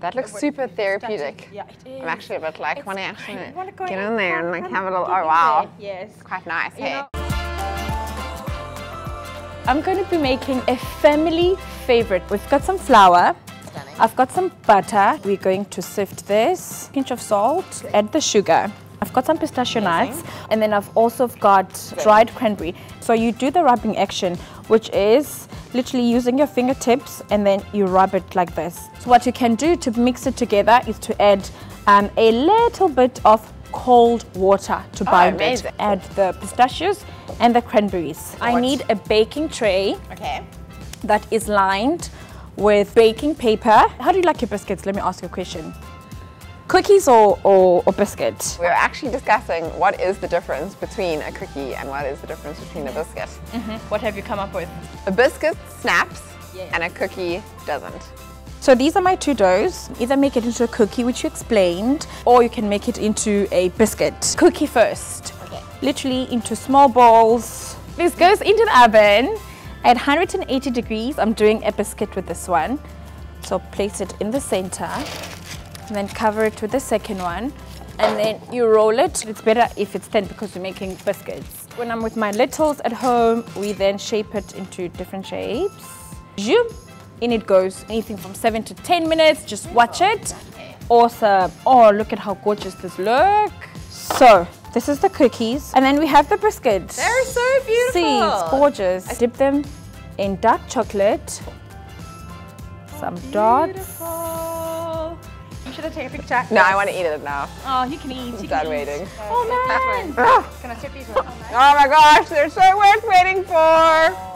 That looks super therapeutic. Yeah, it is. I'm actually a bit like, It's want to actually You wanna go get in in there and and like have have a a little, oh wow. Yes. It's quite nice, You hey? know- I'm going to be making a family favorite. We've got some flour. Stunning. I've got some butter. We're going to sift this, pinch of salt, add the sugar. I've got some pistachio nuts and then I've also got dried cranberry. So you do the rubbing action, which is literally using your fingertips and then you rub it like this. So what you can do to mix it together is to add um, a little bit of cold water to bind it. amazing. Add the pistachios and the cranberries. I need a baking tray Okay. that is lined with baking paper. How do you like your biscuits? Let me ask you a question. Cookies or, or, or biscuit? We were actually discussing what is the difference between a cookie and what is the difference between a biscuit. Mm-hmm. What have you come up with? A biscuit snaps Yes. and a cookie doesn't. So these are my two doughs. Either make it into a cookie, which you explained, or you can make it into a biscuit. Cookie first. Okay. Literally into small balls. This goes into the oven at 180 degrees. I'm doing a biscuit with this one. So place it in the center and then cover it with the second one. And then you roll it. It's better if it's thin because you're making biscuits. When I'm with my littles at home, we then shape it into different shapes. Zoom. In it goes anything from seven to 10 minutes. Just watch it. Awesome. Oh, look at how gorgeous this look. So, this is the cookies. And then we have the biscuits. They're so beautiful. See, it's gorgeous. Dip them in dark chocolate. Some dots. Should a picture? No, I want to eat it now. Oh, you can eat. I'm You done can waiting. Eat. Oh man! Oh Can I tip these? one? Oh my gosh, they're so worth waiting for.